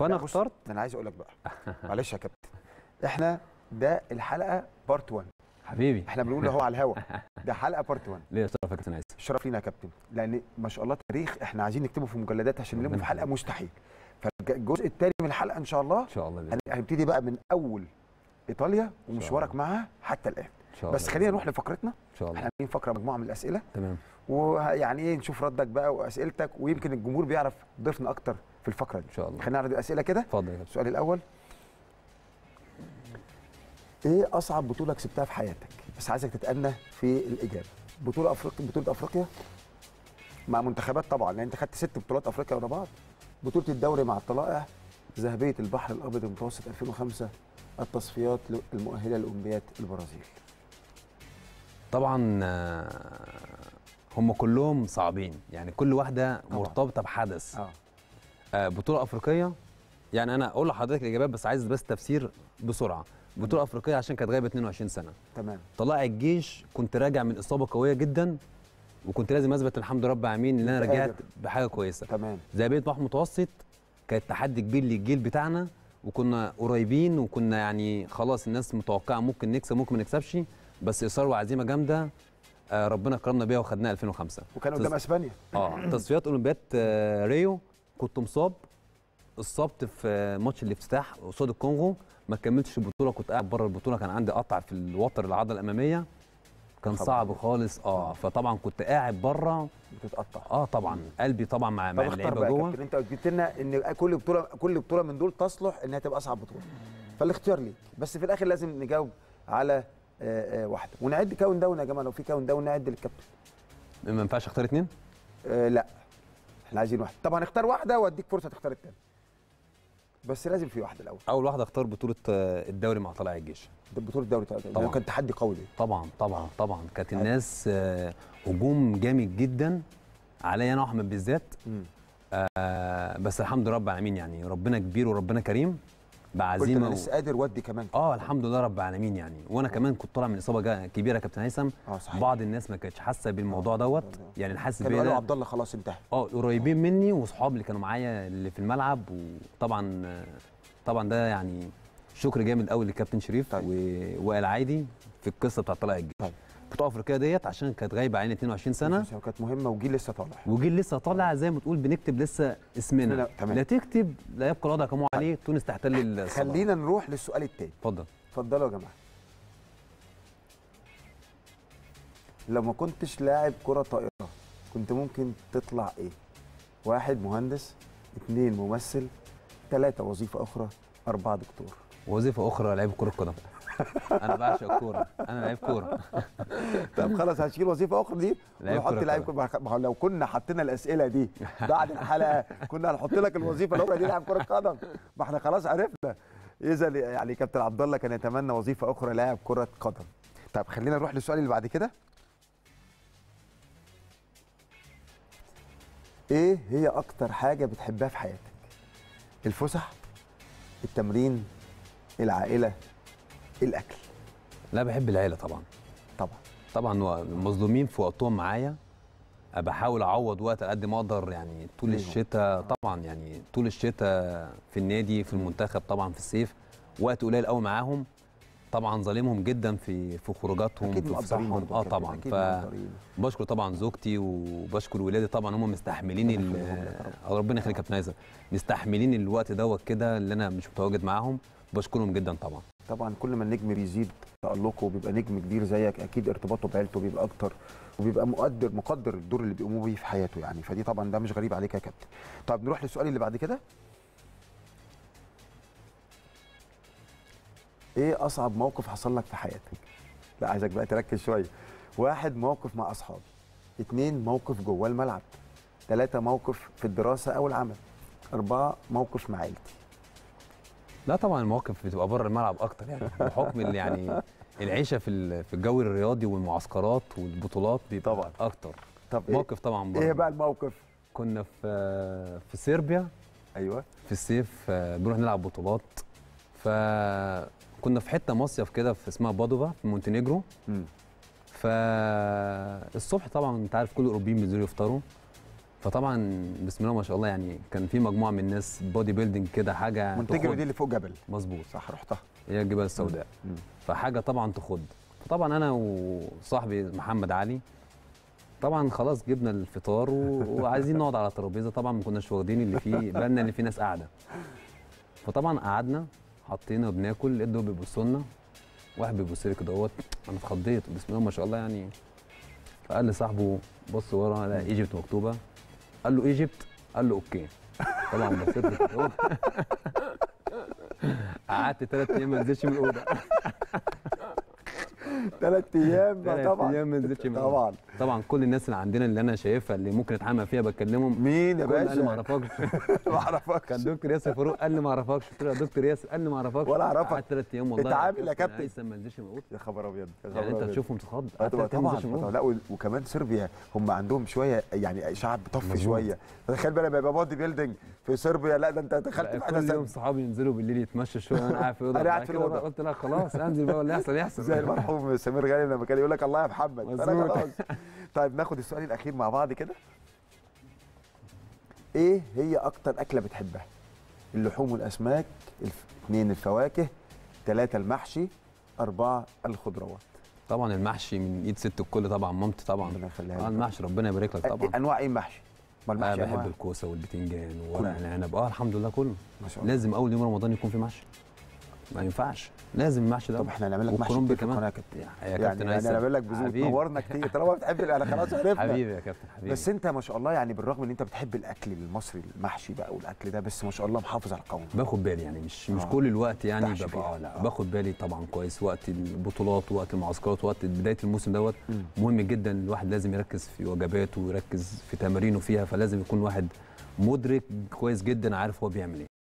فأنا اخترت أنا عايز أقول لك بقى. معلش يا كابتن. إحنا ده الحلقة part 1 حبيبي. إحنا بنقول أهو على الهوا. ده حلقة part 1 ليه يا شرف يا كابتن عايز الشرف لينا يا كابتن. لأن ما شاء الله تاريخ إحنا عايزين نكتبه في مجلدات عشان نلمه في حلقة. مستحيل. فالجزء الثاني من الحلقة إن شاء الله إن شاء الله هنبتدي بقى من أول إيطاليا ومشوارك. معاها حتى الآن. إن شاء الله بس خلينا نروح لفقرتنا. إن شاء الله. إحنا عاملين فقرة مجموعة من الأسئلة. تمام. ويعني إيه نشوف ردك بقى وأسئلتك. ويمكن الجمهور بيعرف ضيفنا أكتر. في الفقرة دي. إن شاء الله. خلينا نعرض الاسئله كده. اتفضل السؤال الأول. إيه أصعب بطولة كسبتها في حياتك؟ بس عايزك تتأنى في الإجابة. بطولة افريقيا بطولة أفريقيا مع منتخبات طبعا لأن أنت خدت ست بطولات أفريقيا ورا بعض. بطولة الدوري مع الطلائع ذهبية البحر الأبيض المتوسط 2005 التصفيات المؤهلة لأولمبياد البرازيل. طبعا آه، هم كلهم صعبين. يعني كل واحدة طبعاً. مرتبطة بحدث. آه، بطولة أفريقية. يعني أنا أقول لحضرتك الاجابات بس عايز بس تفسير بسرعة. بطولة أفريقية عشان كانت غايبة 22 سنة. تمام. طلائع الجيش كنت راجع من إصابة قوية جدا وكنت لازم أثبت الحمد لله رب العالمين إن أنا رجعت. بحاجة كويسة. تمام. ذهبيه بحر متوسط كانت تحدي كبير للجيل بتاعنا وكنا قريبين وكنا يعني خلاص الناس متوقعة ممكن نكسب ممكن ما نكسبش. بس اصرار وعزيمة جامدة آه، ربنا كرمنا بيها وخدناها 2005 وكان قدام إسبانيا. آه تصفيات اولمبياد آه، ريو كنت مصاب اصبت في ماتش الافتتاح قصاد الكونغو ما كملتش البطولة كنت قاعد بره البطولة كان عندي قطع في الوتر العضلة الأمامية. كان خبر صعب. خالص آه فطبعا كنت قاعد بره. بتتقطع. آه طبعا. قلبي طبعا مع مع اللعيبة جوه. انت قلت لنا إن كل بطولة كل بطولة من دول تصلح انها تبقى أصعب بطولة. فالاختيار ليك. بس في الآخر لازم نجاوب على آه، آه، واحدة. ونعد count down يا جماعة لو في count down نعد للكابتن. ما ينفعش أختار اتنين؟ آه، لا. إحنا عايزين واحدة طب هنختار واحدة وأديك فرصة تختار الثانية بس لازم في واحدة الأول. أول واحدة اختار بطولة آه، الدوري مع طلائع الجيش. بطولة الدوري طبعا. طبعاً. كان تحدي قوي طبعا طبعا طبعا. كانت الناس آه، هجوم جامد جدا. عليا أنا وأحمد بالذات. آه بس الحمد لله رب العالمين يعني. ربنا كبير وربنا كريم. بعزيمة أنا. لسه قادر ودي كمان آه الحمد لله رب العالمين يعني. وأنا كمان كنت طالع من إصابة كبيرة يا كابتن هيثم. صحيح. بعض الناس ما كانتش حاسة بالموضوع دوت. يعني اللي حاسس بيا قالوا عبد الله خلاص انتهى. آه قريبين مني واصحابي اللي كانوا معايا اللي في الملعب. وطبعا طبعا ده يعني شكر جامد قوي للكابتن شريف طيب. ووائل عايدي في القصة بتاعت طلائع الجيش. طيب. بطوله افريقيه ديت عشان كانت غايبة علينا 22 سنة. كانت مهمة وجيل لسه طالع. وجيل لسه طالع زي ما تقول بنكتب لسه اسمنا. لا، تمام. لا تكتب لا يبقى الوضع كما هو عليه تونس تحتل الصدارة. خلينا نروح للسؤال الثاني اتفضل. اتفضلوا يا جماعة. لو ما كنتش لاعب كرة طائرة كنت ممكن تطلع إيه؟ واحد مهندس اثنين ممثل ثلاثة وظيفة أخرى أربعة دكتور. وظيفة أخرى لعيب كرة قدم أنا بعشق الكوره أنا لعيب كورة. طب خلاص هشيل وظيفة أخرى دي ونحط لعيب هو لو كنا حطينا الأسئلة دي بعد الحلقة كنا هنحط لك الوظيفة الأخرى دي لاعب كرة قدم. ما إحنا خلاص عرفنا. إذا يعني كابتن عبد الله كان يتمنى وظيفة أخرى لاعب كرة قدم. طب خلينا نروح للسؤال اللي بعد كده. إيه هي أكتر حاجة بتحبها في حياتك؟ الفسح التمرين العائلة؟ الأكل. لا بحب العيلة طبعا. طبعا. طبعا المظلومين في وقتهم معايا بحاول أعوض وقت قد ما أقدر يعني طول ليهم. الشتاء طبعا يعني طول الشتاء في النادي في المنتخب طبعا في الصيف وقت قليل قوي معاهم. طبعا ظالمهم جدا في في خروجاتهم في فسحهم آه طبعا. أكيد ف مقدرين بشكر طبعا زوجتي وبشكر ولادي. طبعا هم مستحملين ربنا آه، يخليك يا كابتن مستحملين الوقت دوت كده اللي أنا مش متواجد معاهم. بشكرهم جدا طبعا. طبعا كل ما النجم بيزيد تألقه وبيبقى نجم كبير زيك أكيد ارتباطه بعيلته بيبقى أكتر وبيبقى مقدر مقدر الدور اللي بيقوموا بيه في حياته يعني. فدي طبعا ده مش غريب عليك يا كابتن. طب نروح للسؤال اللي بعد كده. إيه أصعب موقف حصل لك في حياتك؟ لا عايزك بقى تركز شوية. واحد موقف مع اصحابي اتنين موقف جوه الملعب ثلاثة موقف في الدراسة أو العمل أربعة موقف مع عيلتي. لا طبعا المواقف بتبقى بره الملعب أكتر يعني بحكم يعني العيشة في في الجو الرياضي والمعسكرات والبطولات بيبقى طبعا. أكتر. طب إيه, موقف طبعا بره. إيه بقى الموقف؟ كنا في في صربيا. أيوه. في الصيف آه، بنروح نلعب بطولات. فكنا في حتة مصيف كده في اسمها بادوفا في مونتينيجرو. فالصبح طبعا أنت عارف كل الأوروبيين بينزلوا يفطروا. فطبعا بسم الله ما شاء الله يعني كان في مجموعة من الناس body building كده حاجة مونتينيجرو تخض. دي اللي فوق جبل. مظبوط. صح رحتها. هي الجبال السوداء. مم. فحاجة طبعا تخض. فطبعا أنا وصاحبي محمد علي طبعا خلاص جبنا الفطار و... وعايزين نقعد على ترابيزه طبعا ما كناش واخدين اللي فيه بالنا اللي فيه ناس قاعدة. فطبعا قعدنا حطينا بناكل دول بيبصوا لنا واحد بيبص لي كده اهوت أنا اتخضيت. بسم الله ما شاء الله يعني. فقال لصاحبه بص ورا لقى إيجيبت مكتوبة. قال له إيجيبت؟ قال له أوكي. طبعا بصيت. قعدت ثلاث أيام ما نزلتش من الأوضة. ثلاث أيام طبعا. أيام ما نزلتش. طبعا. طبعا كل الناس اللي عندنا اللي أنا شايفها اللي ممكن أتعامل فيها بكلمهم مين يا كل قال لي ما باشا أعرفكش. ما أعرفكش. كان دكتور ياسر فاروق قال لي ما أعرفكش. قلت له يا دكتور ياسر قال لي ما أعرفكش. ولا أعرفك. قعدت ثلاث أيام والله اتعامل يا كابتن. لسه ما نزلش الاوضه يا خبر أبيض يا يعني خبر أنت أبيض. تشوفهم تتخض قعدت طبعا لا وكمان صربيا هم عندهم شوية يعني شعب طف. شوية. فتخيل بقى لما يبقى body building في صربيا. لا ده أنت دخلت في حتة كل يوم صحابي ينزلوا بالليل يتمشوا شوية. وأنا قاعد في الأوضة. قلت لا خلاص أنزل بقى واللي يحصل يحصل. زي المرحوم سمير غانم لما كان يقول لك الله يا محمد. مظبوط. خلاص. طيب ناخد السؤال الأخير مع بعض كده. إيه هي أكتر أكلة بتحبها؟ اللحوم والأسماك الف... اثنين الفواكه ثلاثة المحشي أربعة الخضروات. طبعا المحشي من إيد ست الكل طبعا مامتي طبعا. ربنا يخليها لك. المحشي ربنا يبارك لك طبعا. أنواع إيه محشي ما أنا المحشي بحب أنواع. الكوسة والبتنجان وورق. العنب. آه الحمد لله كله. ما شاء الله. لازم أول يوم رمضان يكون في محشي. ما ينفعش لازم المحشي ده طب إحنا هنعمل لك محشي كتير في كمان القناه يا كابتن يا يعني كابتن يعني. هنعمل لك حبيبي. نورنا كتير طالما بتحب أنا خلاص عرفنا حبيبي يا كابتن حبيبي بس انت ما شاء الله يعني بالرغم ان انت بتحب الاكل المصري المحشي بقى والاكل ده بس ما شاء الله محافظ على القوم باخد بالي يعني مش مش آه. كل الوقت يعني ببقى. آه لا آه. باخد بالي طبعا كويس وقت البطولات ووقت المعسكرات ووقت بداية الموسم دوت. مهم جدا الواحد لازم يركز في وجباته ويركز في تمارينه فيها فلازم يكون واحد مدرك كويس جدا عارف هو بيعمل إيه